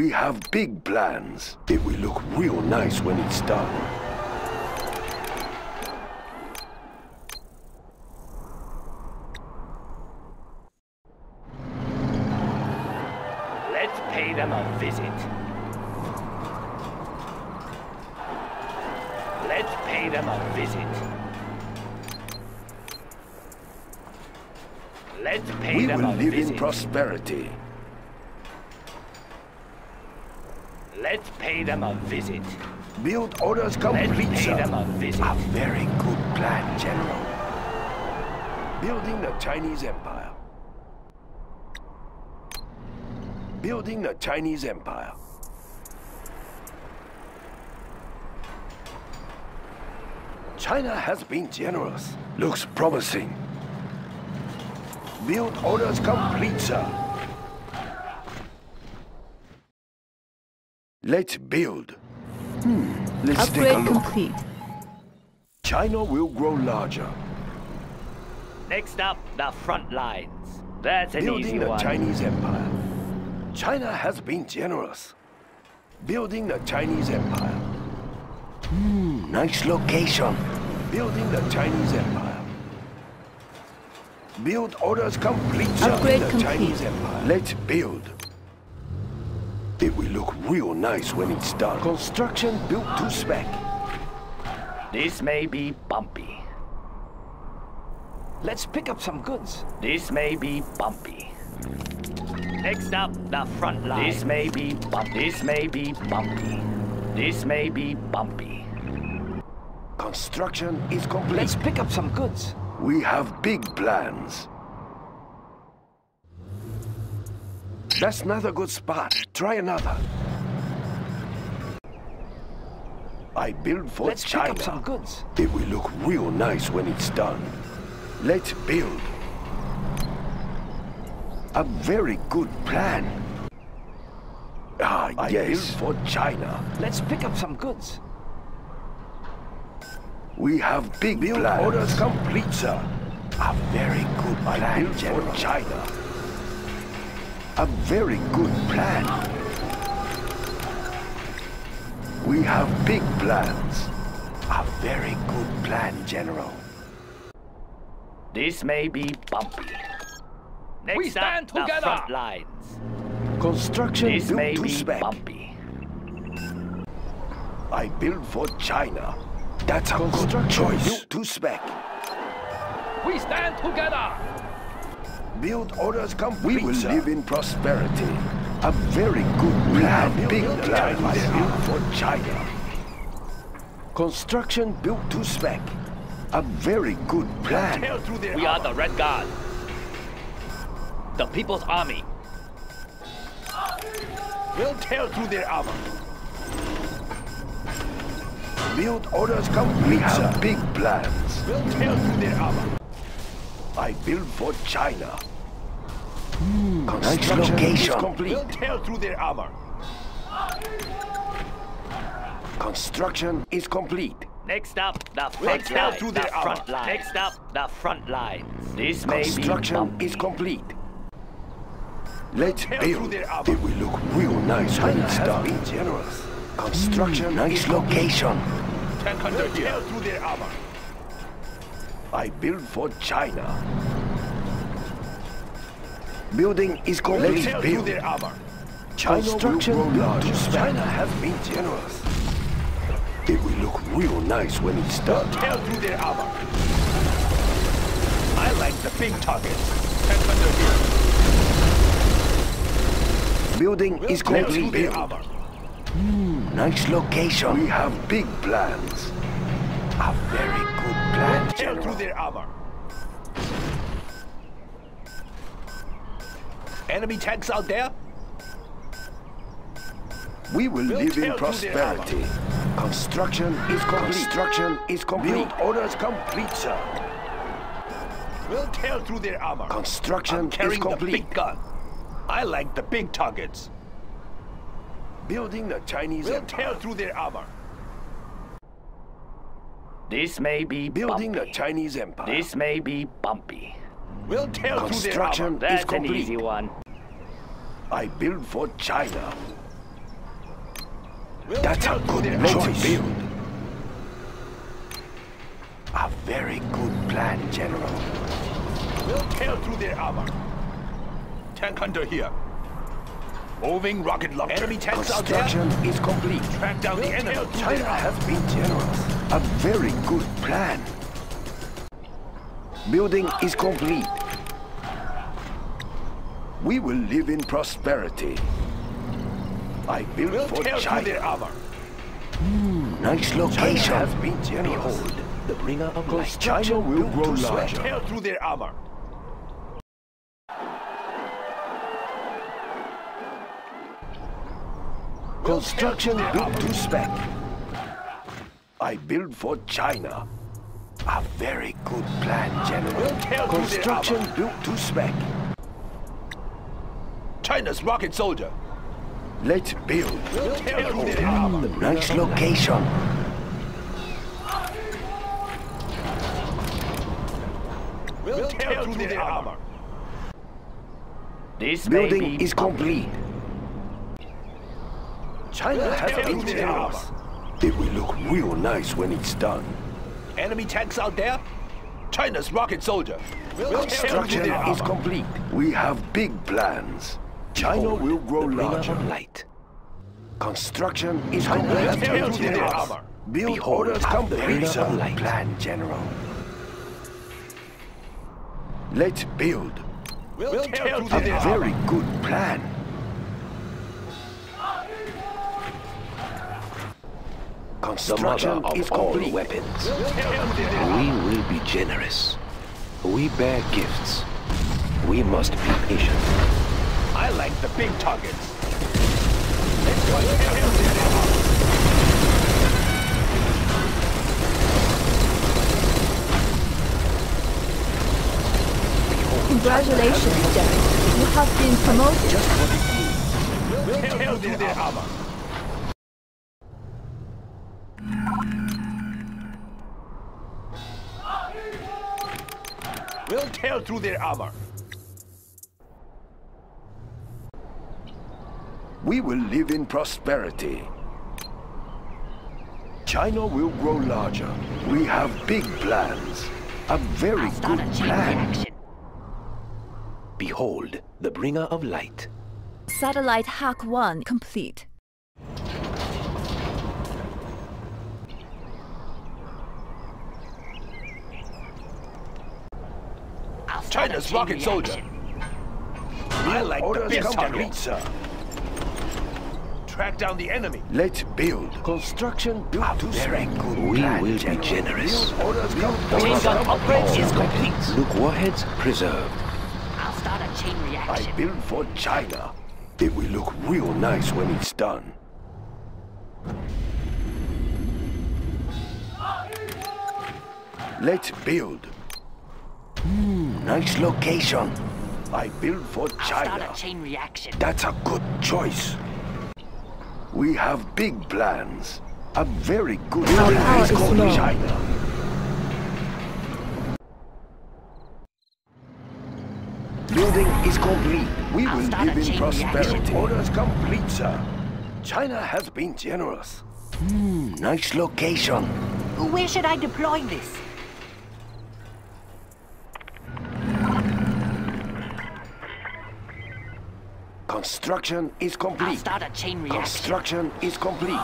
We have big plans. It will look real nice when it's done. Visit. Build orders Let's complete, pay sir. them a visit. A very good plan, General. Building the Chinese Empire. Building the Chinese Empire. China has been generous. Looks promising. Build orders complete, sir. Let's build. Hmm, let's take a Upgrade complete. China will grow larger. Next up, the front lines. That's an easy Building the one. Chinese Empire. China has been generous. Building the Chinese Empire. Hmm, nice location. Building the Chinese Empire. Build orders complete. sir. Upgrade the complete. Chinese Empire. Let's build. It will look real nice when it's done. Construction built to spec. This may be bumpy. Let's pick up some goods. This may be bumpy. Next up, the front line. This may be bumpy. This may be bumpy. This may be bumpy. Construction is complete. Let's pick up some goods. We have big plans. That's not a good spot. Try another. I build for Let's China. pick up some goods. It will look real nice when it's done. Let's build. A very good plan. Ah, yes. build for China. Let's pick up some goods. We have big build plans. orders complete, sir. A very good plan, build for China. A very good plan. We have big plans. A very good plan, General. This may be bumpy. Next We stand up, the together. front lines. Construction This built may to be spec. bumpy. I build for China. That's a good choice. Built to spec. We stand together. Build orders complete. We will live in prosperity. A very good plan. Big plan. I build for China. Construction built to spec. A very good plan. We are the Red Guard. The People's Army. We'll tear through their armor. Build orders complete. We have big plans. We'll tear through their armor. I build for China. Construction is complete. We'll tear through their armor. Construction is complete. Next up, the We'll front tear line. through the their front armor. line. Next up, the front lines. This may be Construction is complete. Let's Tear through build. their It will look real nice when it's done. Been generous. Construction mm, nice location. Tank under here. Through their armor. I build for China. Building is complete. Through build. their armor. Construction will grow larger. China has been generous. It will look real nice when it's done. tear through their armor. I like the big targets. Here. Building We'll is complete. build. armor. Hmm, nice location. We have big plans. A very good plan, Tear through their armor. Enemy tanks out there? We will We'll live in through their armor. prosperity. Construction is complete. Construction is complete. Build orders complete, sir. We'll tear through their armor. Construction I'm is carrying the complete. big gun. I like the big targets. Building the Chinese We'll Empire. tear through their armor. This may be Building bumpy. the Chinese Empire. This may be bumpy. We'll their Construction is That's an complete. easy one. I build for China. That's a good choice. Build. A very good plan, General. We'll tear through their armor. Tank hunter here. Moving rocket launcher. Enemy tanks out there. Construction is complete. Track down the enemy. China has been generous. A very good plan. Building is complete. We will live in prosperity. I built We'll for tear through their China. armor. Hmm, nice China location. has been generous. Behold, The bringer of light. Construction will grow larger. Tear through their armor. Construction built to spec. I build for China. A very good plan, General. We'll tear through their Construction built to spec. China's rocket soldier. Let's build. We'll tear through their armor. Nice location. We'll tear through their armor. This Building is complete. China has tear been through their generous. It will look real nice when it's done. Enemy tanks out there. China's rocket soldier. We'll tear Construction is armor. complete. We have big plans. China Behold, will grow the bringer larger. of light. Construction is complete. tear through. Build orders complete. bringer of sir. light. Plan, General. Let's build. We'll tear through A very good plan. Construction mother is of all complete. weapons. We'll tear through their armor. We will be generous. We bear gifts. We must be patient. I like the big targets. Let's go. We'll tear through their armor. Congratulations, Derek. You have been promoted. We'll tear through their armor. Through their armor. We will live in prosperity. China will grow larger. We have big plans. A very good a plan. Behold, the bringer of light. Satellite Hack 1 complete. I'll start a China's chain rocket soldier. I like the Orders big complete, sir. Track down the enemy. Let's build. Construction built to very good We plan, will be generous. Build orders The complete. mother of upgrade is complete. Look warheads preserved. I'll start a chain reaction. I reaction. build for China. It will look real nice when it's done. Let's build. Hmm, nice location. I built for I'll start China. a chain reaction. That's a good choice. We have big plans. A very good Our plan is called low. China. Building is complete. We I'll will live in prosperity. reaction. Orders complete, sir. China has been generous. Hmm, nice location. Where should I deploy this? Construction is I'll complete. start a chain reaction. Construction is complete.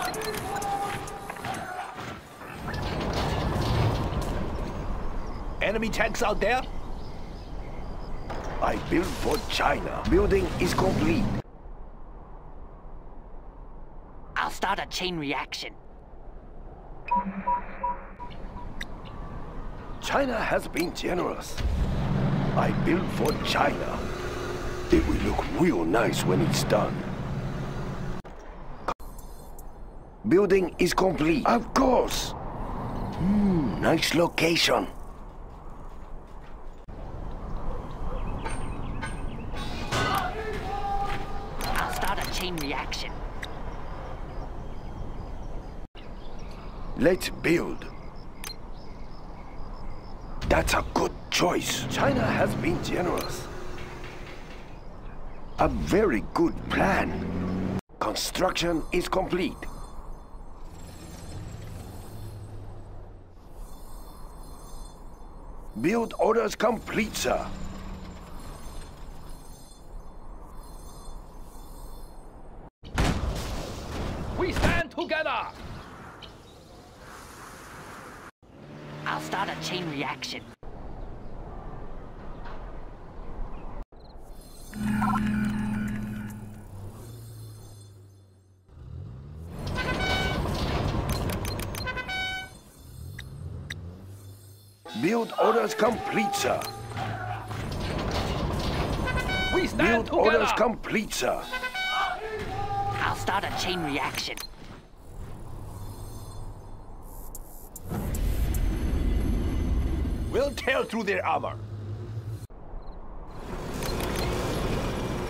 Enemy tanks out there. I build for China. Building is complete. I'll start a chain reaction. China has been generous. I build for China. It will look real nice when it's done. Building is complete. Of course. Hmm, nice location. I'll start a chain reaction. Let's build. That's a good choice. China has been generous. A very good plan. Construction is complete. Build orders complete, sir. We stand together! I'll start a chain reaction. Orders complete, sir. We stand Build orders complete, sir. I'll start a chain reaction. We'll tear through their armor.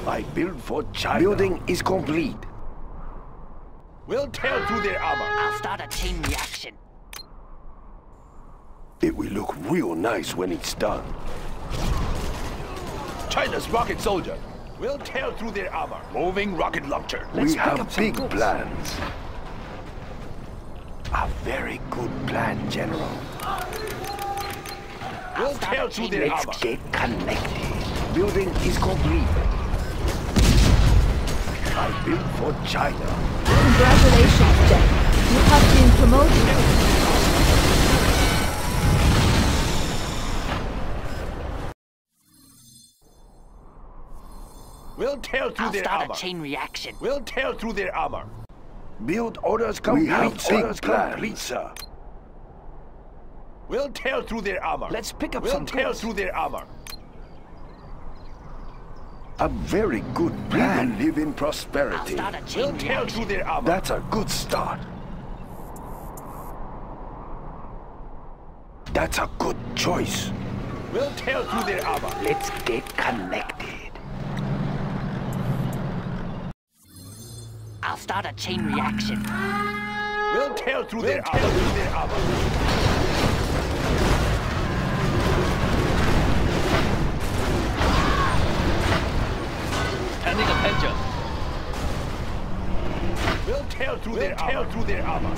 I build for China. Building is complete. We'll tear through their armor. I'll start a chain reaction. It will look real nice when it's done. China's rocket soldier. We'll tear through their armor. Moving rocket launcher. we have big plans. A very good plan, General. We'll tear through their Let's armor. get connected. Building is complete. I built for China. Congratulations, Jack. You have been promoted. We'll tear through I'll their start armor. a chain reaction. We'll tear through their armor. Build orders complete. We have big orders plans. complete, sir. We'll tear through their armor. Let's pick up we'll some tear goods. through their armor. A very good plan. We live in I'll prosperity. start a chain We'll tear reaction. through their armor. That's a good start. That's a good choice. We'll tear through their armor. Let's get connected. I'll start a chain reaction. We'll tear through their armor. Through their armor. Standing attention! We'll tear through their armor. Tear through their armor.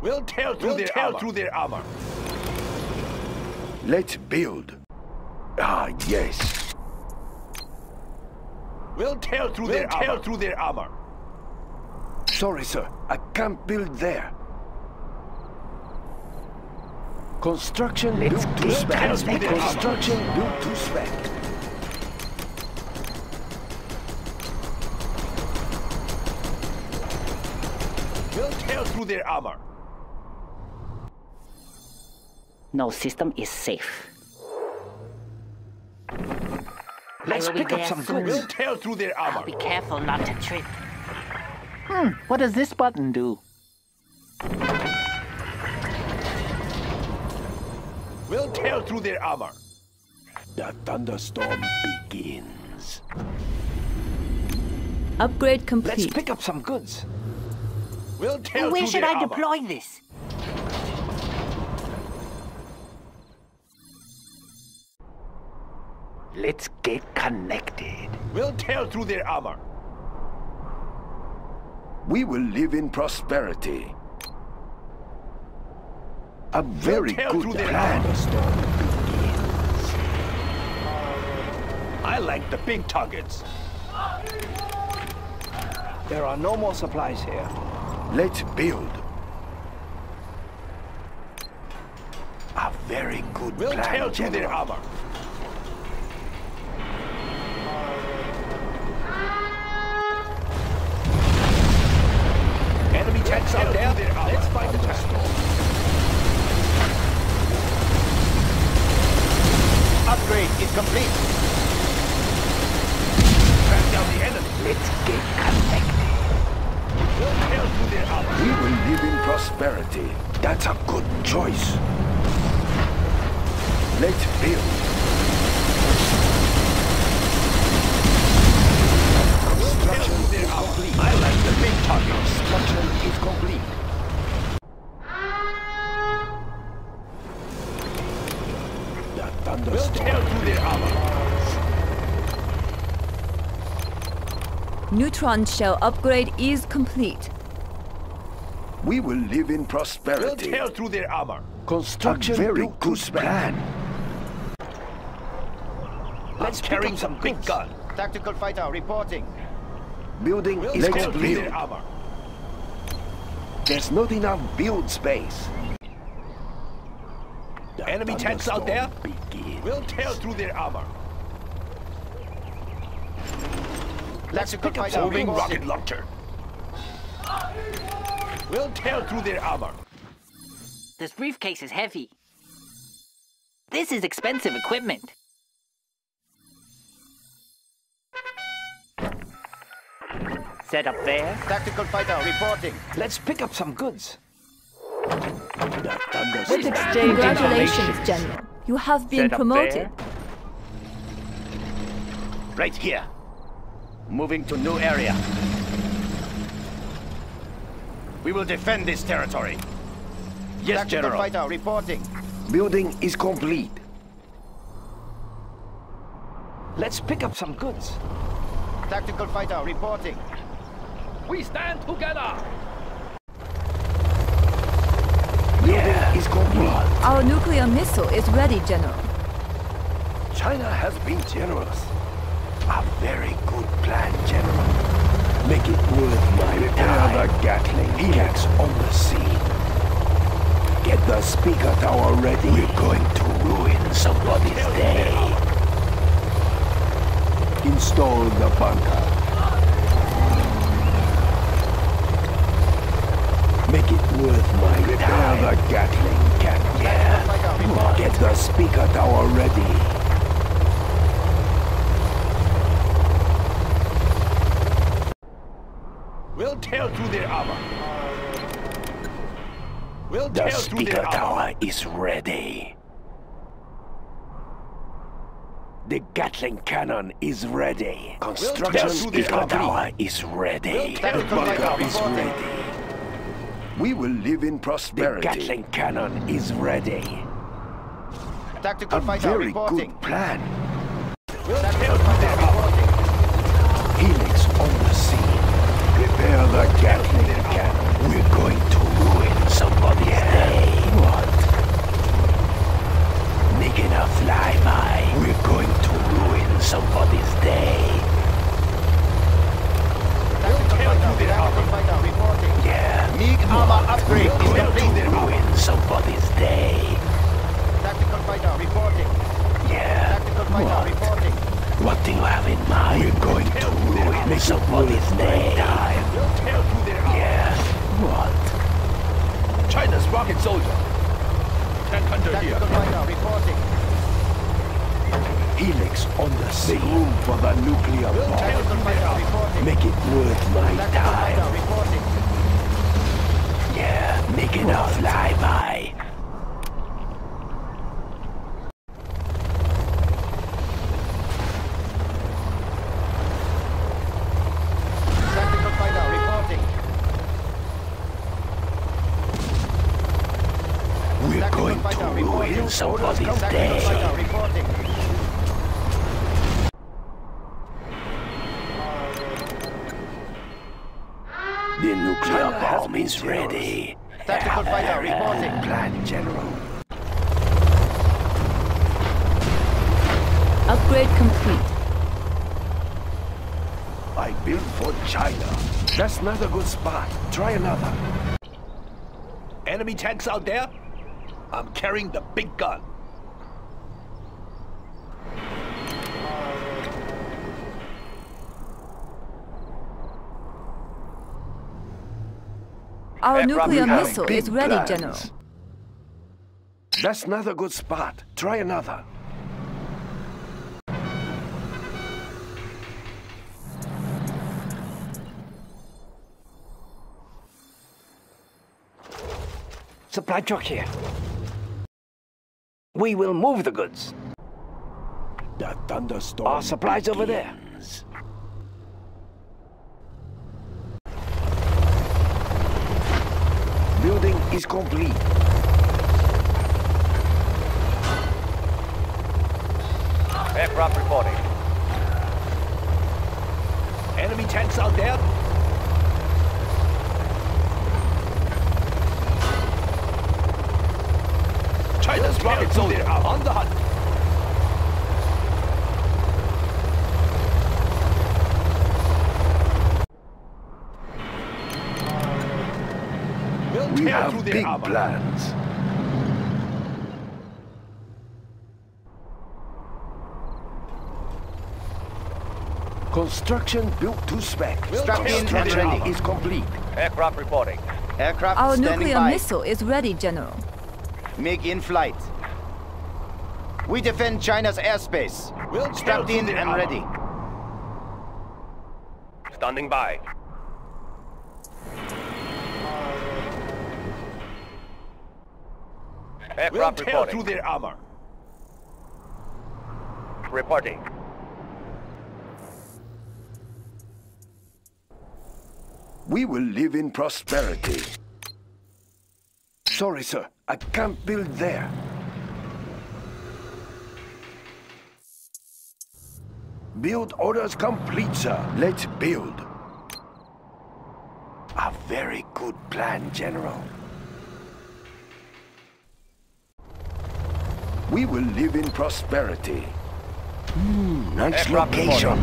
We'll tear through We'll their tear armor. through their armor. Let's build. Ah, yes. We'll tear through their tear armor. through their armor. Sorry, sir. I can't build there. Construction Let's built to spec. connected. Construction built to spec. We'll tear through their armor. No system is safe. Let's pick up some soon. goods. We'll tear through their I'll armor. be careful not to trip. Hmm, what does this button do? We'll tear through their armor. The thunderstorm begins. Upgrade complete. Let's pick up some goods. We'll tear Where through should their I armor. deploy this? Let's get connected. We'll tear through their armor. We will live in prosperity. A very tear good through their plan. I like the big targets. There are no more supplies here. Let's build. A very good We'll plan, tear through their armor. Through their armor. Let's fight the tank. Upgrade is complete. Track down the enemy. Let's get connected. We will live in prosperity. That's a good choice. Let's build. Construction is complete. I like the big targets. Construction is complete. The We'll thunderstorm. tear through their armor. Neutron shell upgrade is complete. We will live in We'll prosperity. tear through their armor. Construction very good plan. Let's carrying some big gun. Tactical fighter reporting. Building We'll is tear through complete. their. There's not enough build space. The Enemy tanks out there? begins. We'll tear through their armor. Tactical Pick up fighter moving rocket launcher. We'll tear through their armor. This briefcase is heavy. This is expensive equipment. Set up there. Tactical fighter reporting. Let's pick up some goods. The exchange Congratulations. General. You have been promoted. there. Right here. Moving to new area. We will defend this territory. Yes, Tactical General. fighter reporting. Building is complete. Let's pick up some goods. Tactical fighter reporting. We stand together. Building is complete. Our nuclear missile is ready, General. China has been generous. A very good plan, General. Make it worth my time. the Gatling Helix on the scene. Get the speaker tower ready. We're going to ruin somebody's day. Install the bunker. Make it worth my time. the Gatling cannon. Yeah. Get the speaker tower ready. We'll tear through their armor. We'll The through speaker their armor. tower is ready. The Gatling cannon is ready. Construction the speaker tower is ready. We'll The the bunker is ready. We will live in prosperity. The Gatling cannon is ready. Tactical A fighter very reporting. good plan. We'll Tactical fighter reporting. Helix on the scene. Prepare the Gatling cannon. We're going to ruin somebody's day. What? Making a flyby. We're going to ruin somebody's day. Tactical fighter, tactical fighter reporting. Yeah. MiG armor upgrade ruin somebody's day. Tactical fighter reporting. Yeah. What? do you have in mind? We're going to ruin somebody's day. What? China's rocket soldier. Tank hunter here. Tactical fighter reporting. Helix on the scene. Make room for the nuclear bomb. Make it worth my time. Yeah, making a flyby. We're going to ruin somebody's day. Not a good spot. Try another. Enemy tanks out there? I'm carrying the big gun. Our nuclear missile is ready, plans. General. That's not a good spot. Try another. Supply truck here. We will move the goods. The thunderstorm. Our supplies over there. Building is complete. Aircraft reporting. Enemy tanks out there? China's rocket soldier on the hunt. We'll We have big armor. plans. Construction built to spec. Strap in and is complete. Aircraft reporting. Aircraft Our standing nuclear by. missile is ready, General. MiG in flight. We defend China's airspace. We'll Strapped in and armor. ready. Standing by. We'll tear reporting. through their armor. Reporting. We will live in prosperity. Sorry, sir. I can't build there. Build orders complete, sir. Let's build. A very good plan, General. We will live in prosperity. Hmm, nice location.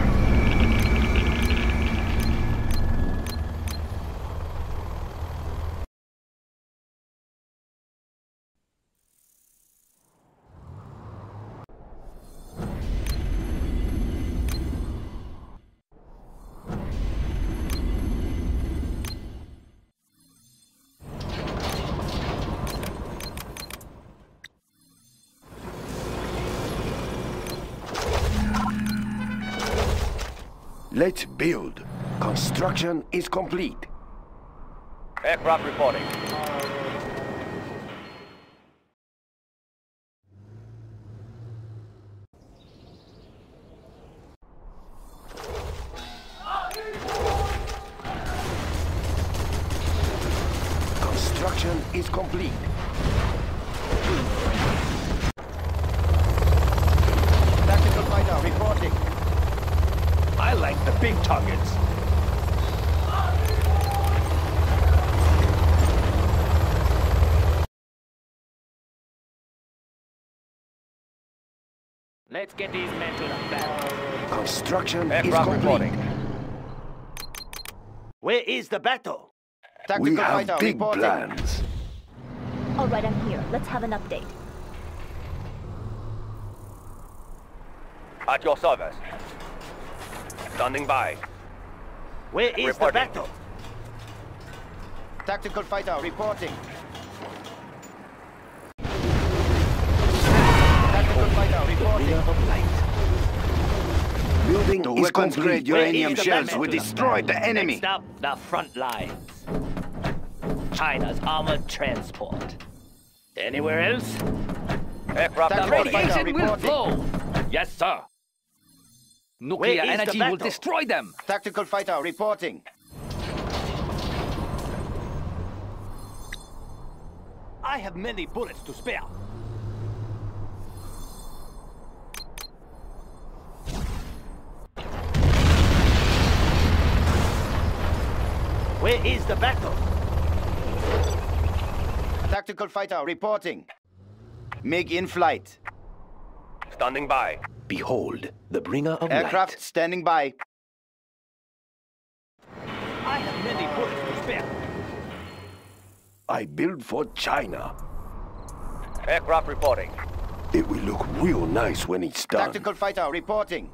Let's build. Construction is complete. Aircraft reporting. Construction is complete. Tactical fighter reporting. I like the big targets. Let's get these men to the battle. Construction is Aircraft complete. reporting. Where is the battle? Tactical We have fighter big reporting. plans. All right, I'm here. Let's have an update. At your service. Standing by. Where is the battle? Tactical fighter reporting. Fighter reporting. Building The is weapons grade complete. uranium shells battle? will destroy the enemy. Next up, the front lines. China's armored transport. Anywhere else? Aircraft Tactical ready. fighter Radiation will reporting. flow. Yes, sir. Nuclear Where is energy will destroy them. Tactical fighter reporting. I have many bullets to spare. Where is the battle? Tactical fighter reporting. MiG in flight. Standing by. Behold, the bringer of Aircraft light. standing by. I have many bullets to spare. I build for China. Aircraft reporting. It will look real nice when it's done. Tactical fighter reporting.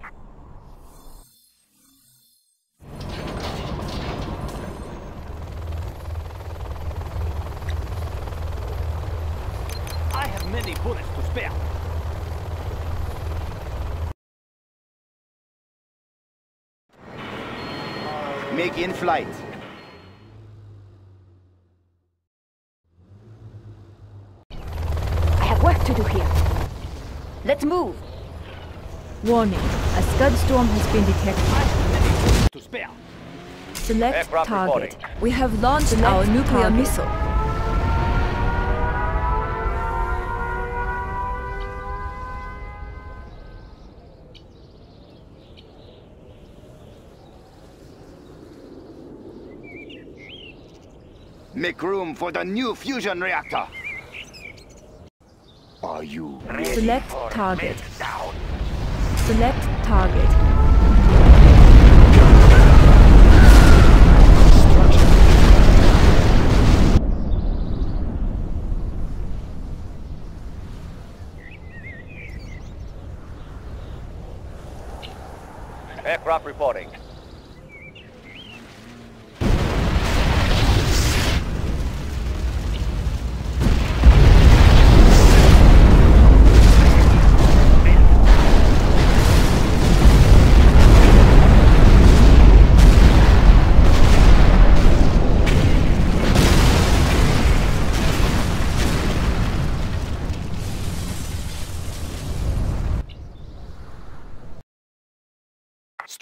Many bullets to spare. MiG in flight. I have work to do here. Let's move. Warning, a Scud storm has been detected. To spare. Select target. reporting. We have launched our nuclear target. missile. Make room for the new fusion reactor. Are you ready Select target. Select target. Aircraft reporting.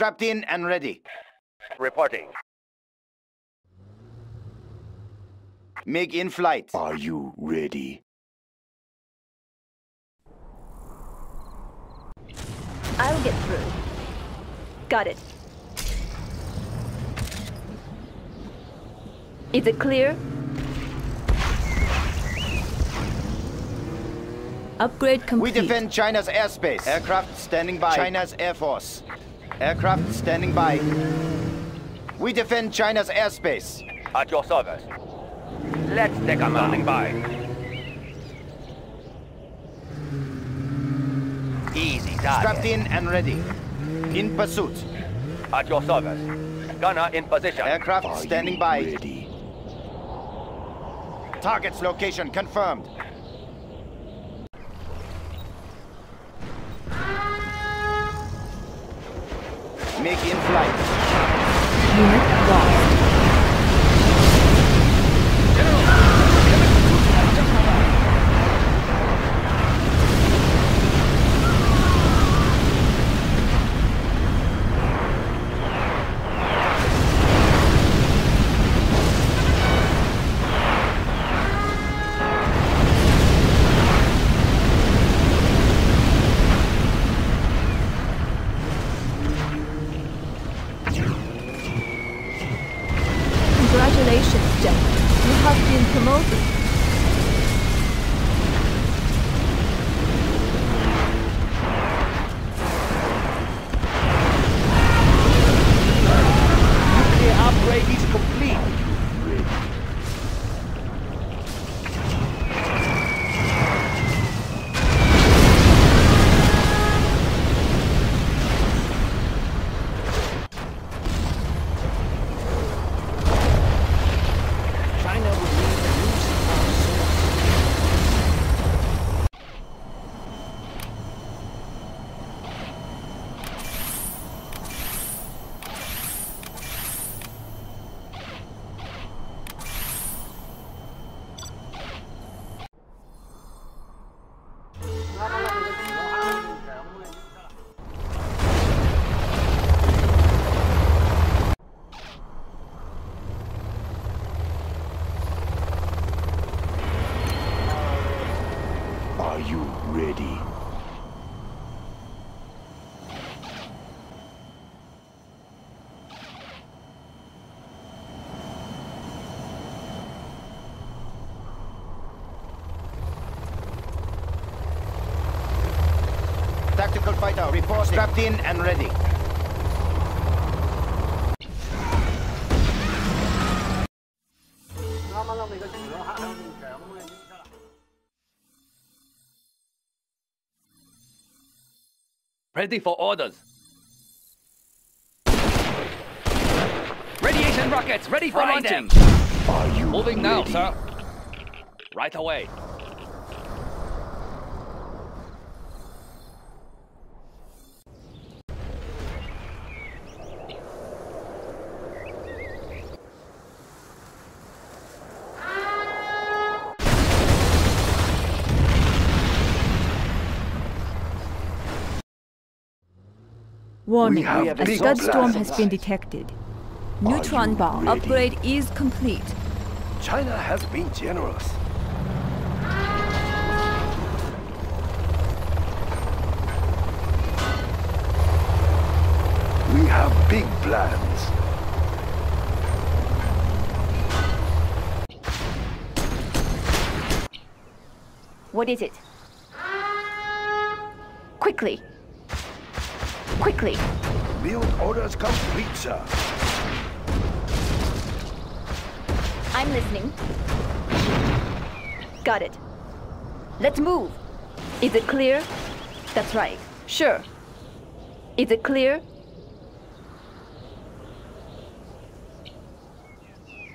Strapped in and ready. Reporting. MiG in flight. Are you ready? I'll get through. Got it. Is it clear? Upgrade complete. We defend China's airspace. Aircraft standing by. China's Air Force. Aircraft standing by. We defend China's airspace. At your service. Let's take a standing by. Easy target. Strapped in and ready. In pursuit. At your service. Gunner in position. Aircraft Are standing by. ready? Target's location confirmed. MiG in flight. Unit Tactical fighter report. Strapped in and ready. Ready for orders. Radiation rockets ready for launching. Are you Moving now, sir. Right away. Warning. A big scud storm has been detected. Neutron bomb ready? upgrade is complete. China has been generous. We have big plans. What is it? Quickly. Quickly. Build orders complete, sir. I'm listening. Got it. Let's move. Is it clear? That's right. Sure. Is it clear?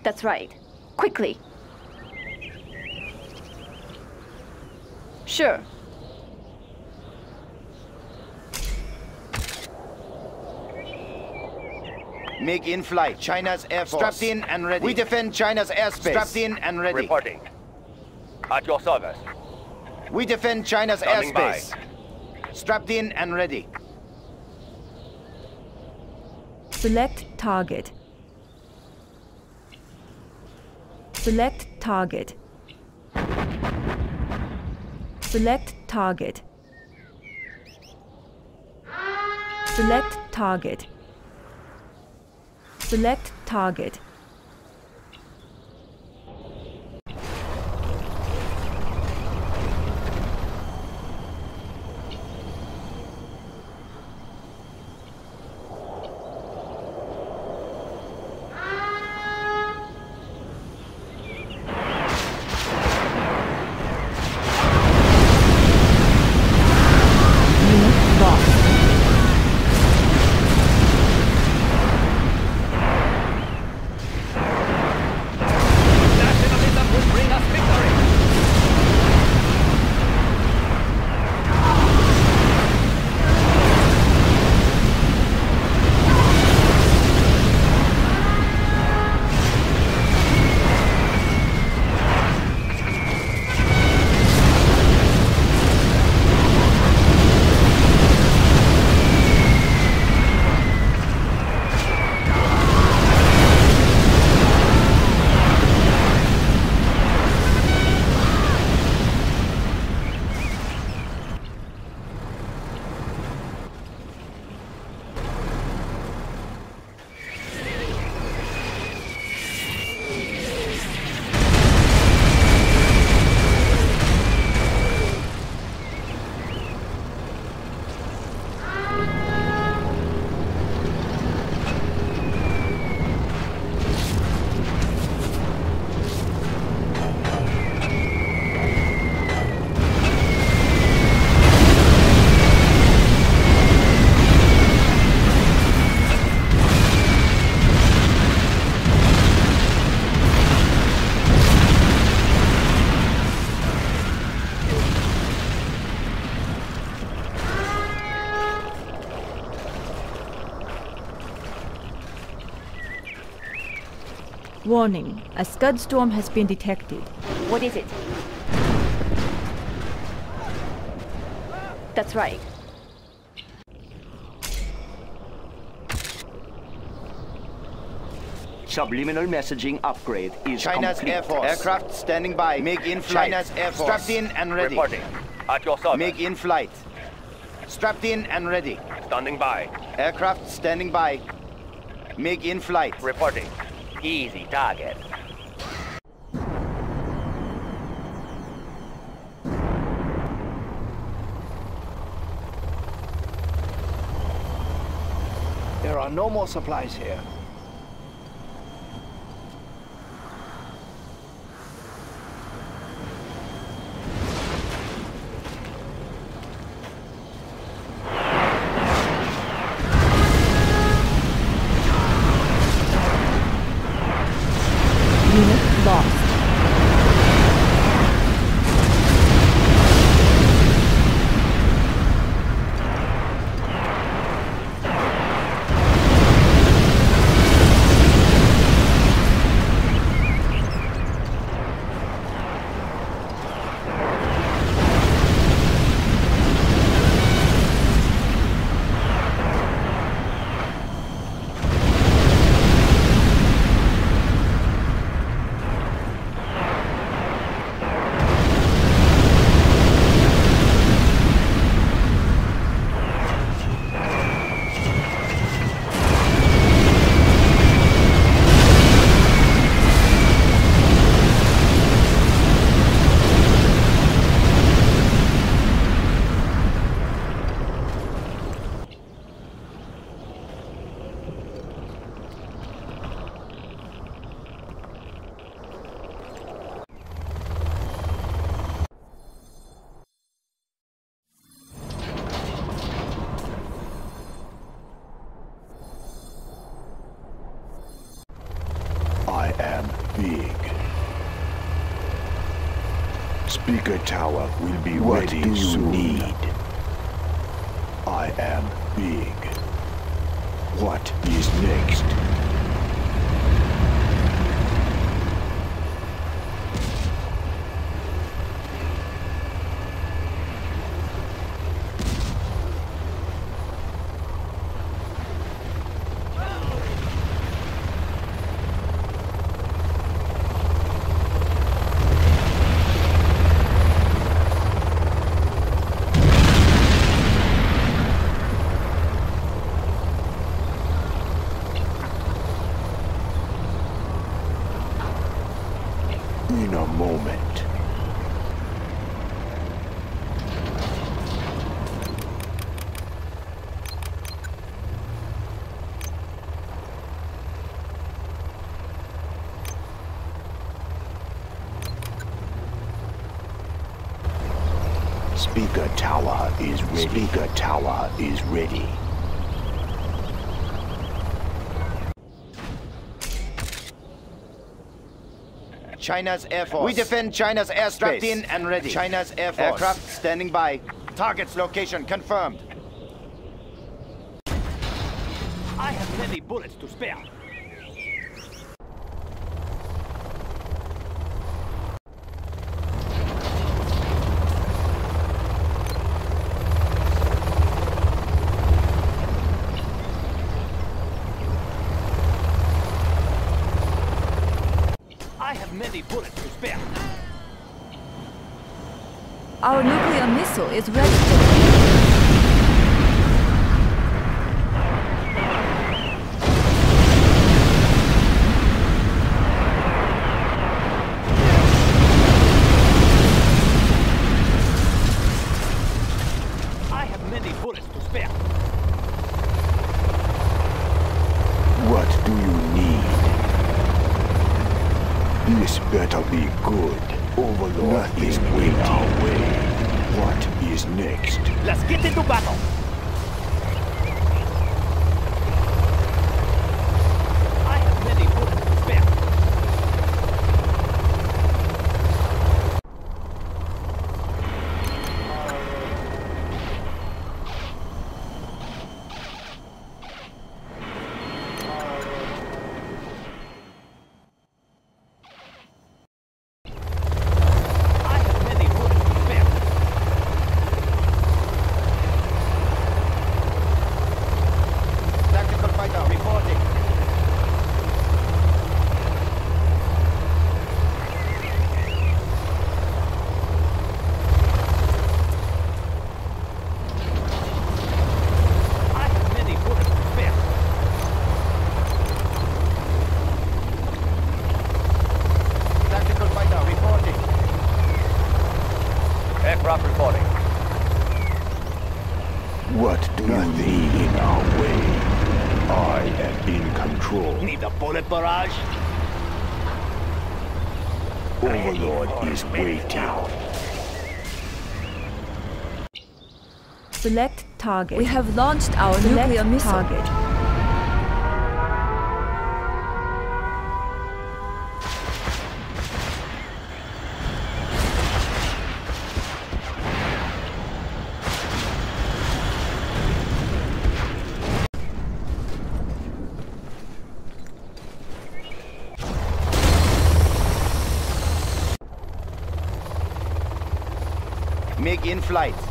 That's right. Quickly. Sure. MiG in flight. China's Air Force. Strapped in and ready. We defend China's airspace. Strapped in and ready. Reporting. At your service. We defend China's Standing by. airspace. Strapped in and ready. Select target. Select target. Select target. Select target. Select target. Warning, a scud storm has been detected. What is it? That's right. Subliminal messaging upgrade is China's complete. Air Force. Aircraft standing by. MiG in flight. China's Air Force. Strapped in and ready. Reporting. At your service. MiG in flight. Strapped in and ready. Standing by. Aircraft standing by. MiG in flight. Reporting. Easy target. There are no more supplies here. What do you soon. need? I am big. What is next? Speaker tower is ready. Speaker tower is ready. China's Air Force. We defend China's airspace. Strapped in and ready. China's Air Force. Aircraft standing by. Target's location confirmed. I have many bullets to spare. Our nuclear missile is ready Select target. We have launched our Select nuclear missile. Target. MiG in flight.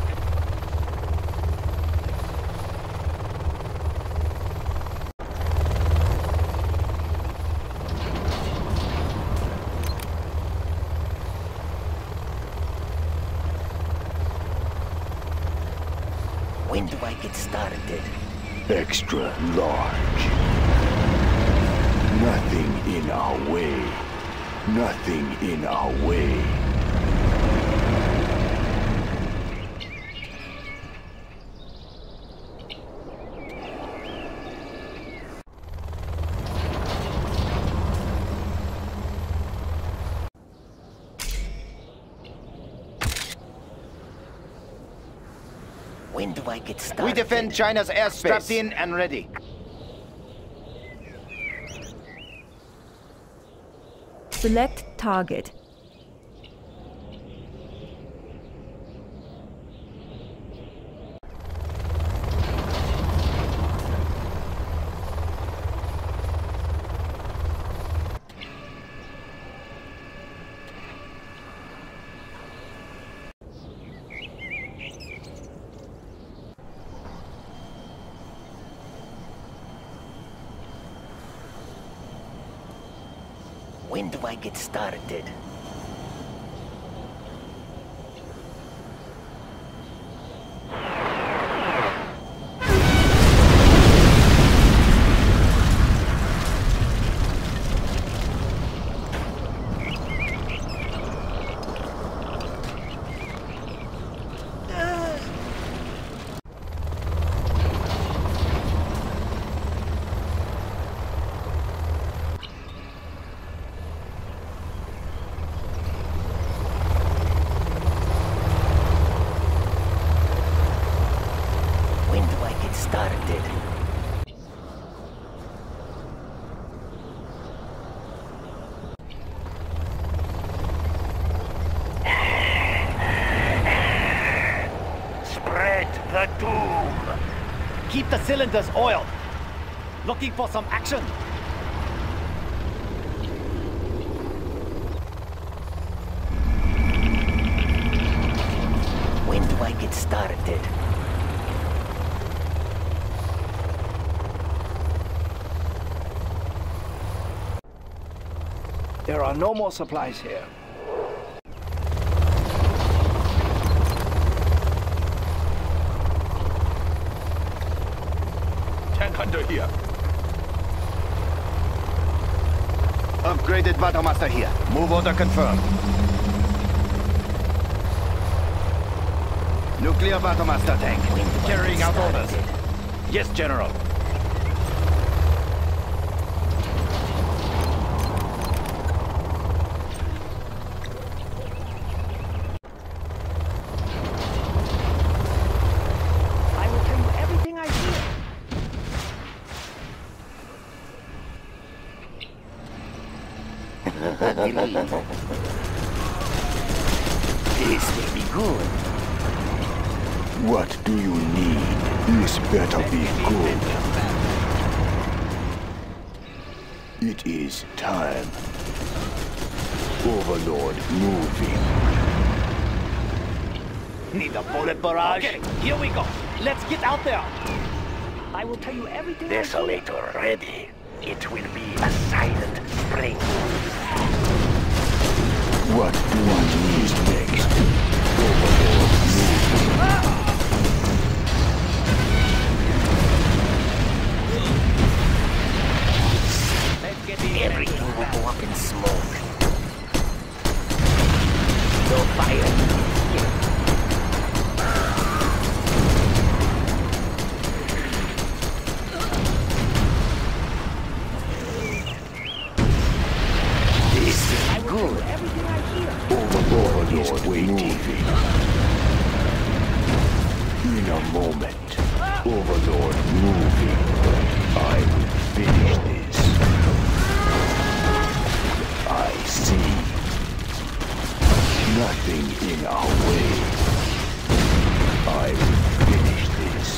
Extra large. Nothing in our way. Nothing in our way. When do I get started? We defend China's airspace. Strapped in and ready. Select target. When do I get started? When do I get started? Spread the doom! Keep the cylinders oiled. Looking for some action. When do I get started? There are no more supplies here. Tank hunter here. Upgraded Battlemaster order confirmed. Nuclear Battlemaster tank. Carrying out orders. Yes, General. Get out there. I will tell you everything I hear. Desolator ready. It will be a silent spring. What do I need next? Overlord Nothing in our way. I will finish this.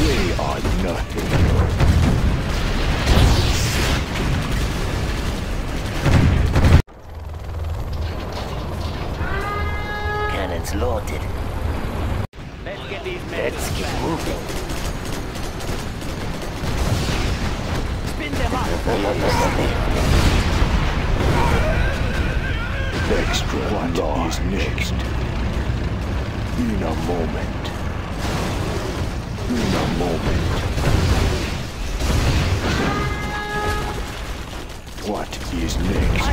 They are nothing. Cannons loaded. Let's get these men. Let's get moving. Spin them up. Extra what is next? In a moment. In a moment. What is next?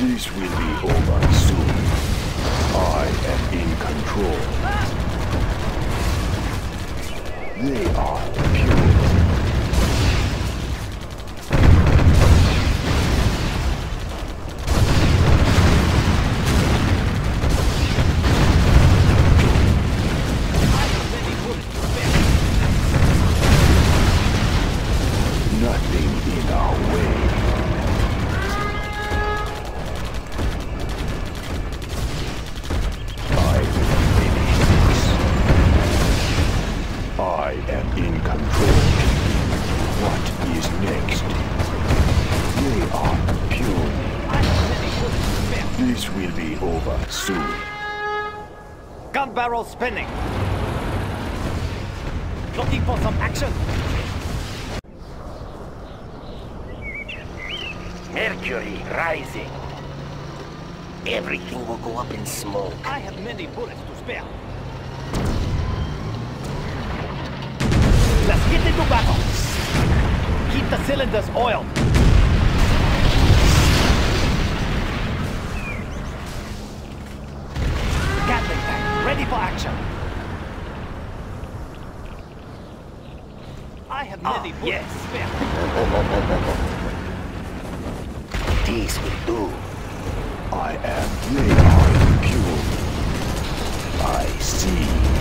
This will be over soon. I am in control. They are pure. Spinning. Looking for some action. Mercury rising. Everything will go up in smoke. I have many bullets to spare. Let's get into battle. Keep the cylinders oiled. Ready for action. I have many Ah, yes. to spare. This will do. I am Leon Pure. I see.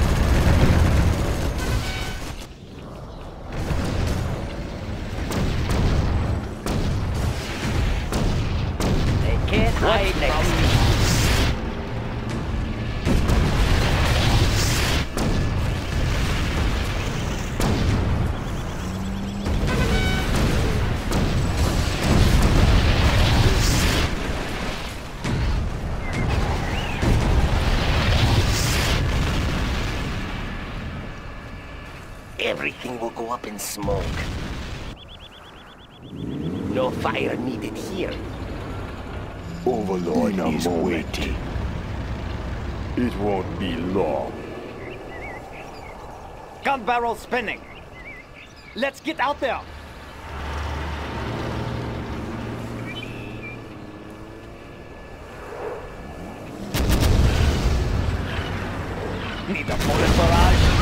In smoke. No fire needed here. Overlord is waiting. It won't be long. Gun barrel spinning. Let's get out there. Need a bullet barrage.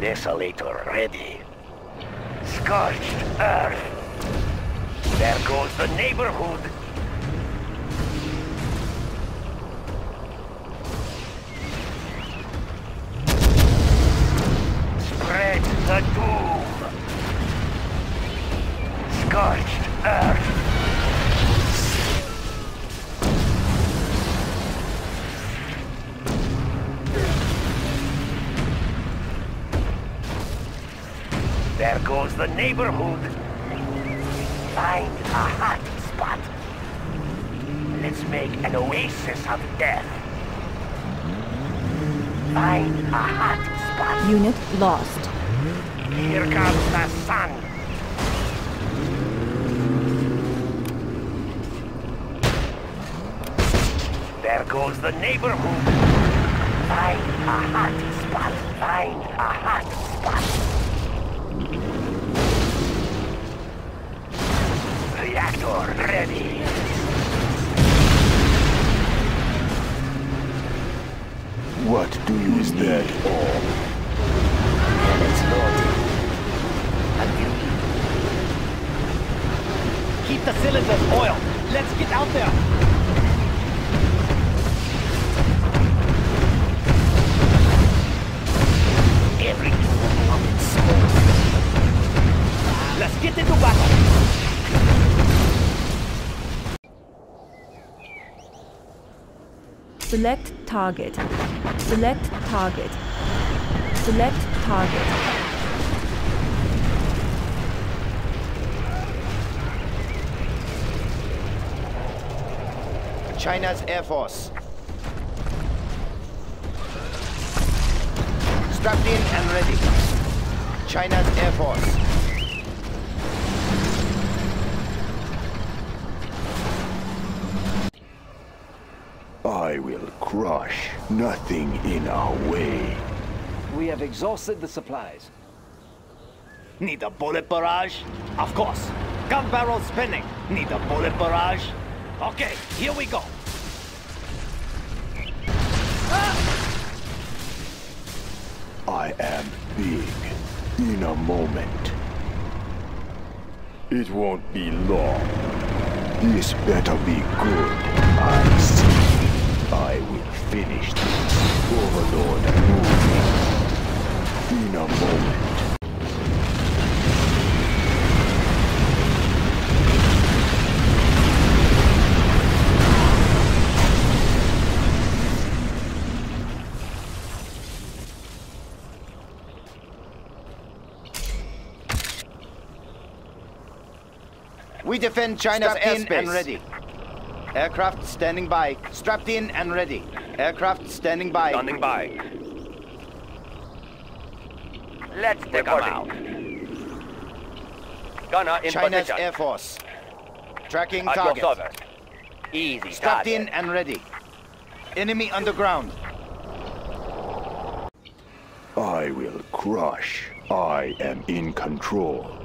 Desolator ready. Scorched earth. There goes the neighborhood. Spread the doom. Scorched earth. There goes the neighborhood. Find a hot spot. Let's make an oasis of death. Find a hot spot. Unit lost. Here comes the sun. There goes the neighborhood. Find a hot spot. Find a hot spot. Reactor ready. What do you Is that all? Pellets loaded. Agreed. Keep the cylinders oiled. Let's get out there. Everything will go up in smoke. Let's get into battle. Select target. Select target. Select target. China's Air Force. Strapped in and ready. China's Air Force. Crush nothing in our way. We have exhausted the supplies. Need a bullet barrage? Of course. Gun barrel spinning. Need a bullet barrage? Okay, here we go. Ah! I am big in a moment. It won't be long. This better be good. I see. I will finish this. Overlord moving. In a moment. We defend China's Strapped in airspace. and ready. Aircraft standing by. Strapped in and ready. Aircraft standing by. Standing by. Let's take 'em out. Gunner in China's position. Air Force. Tracking At your target. service. Easy Strapped target. in and ready. Enemy underground. I will crush. I am in control.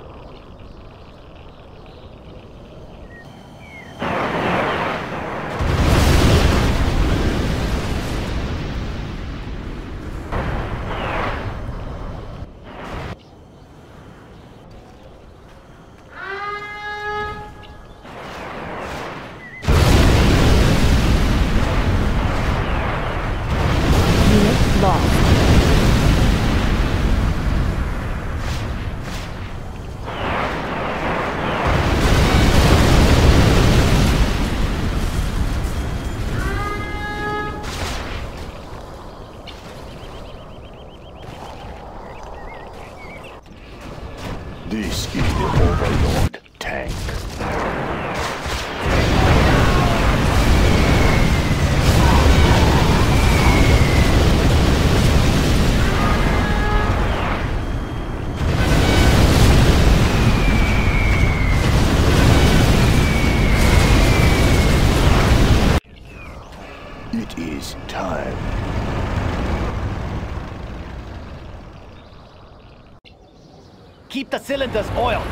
Cylinders oiled.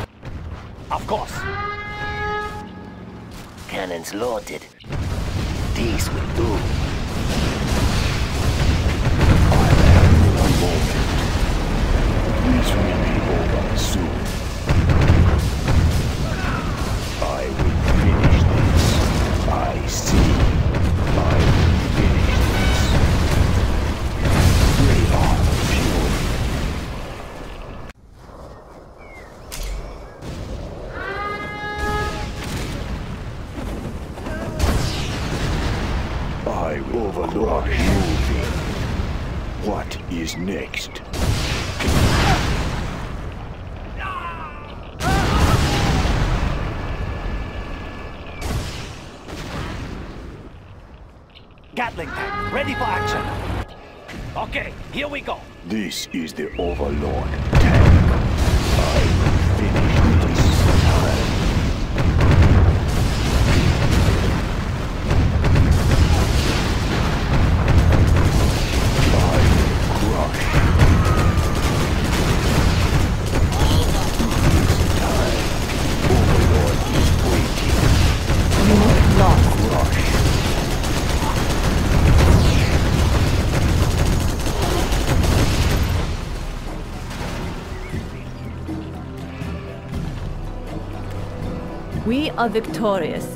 This is the Overlord tank. Are victorious.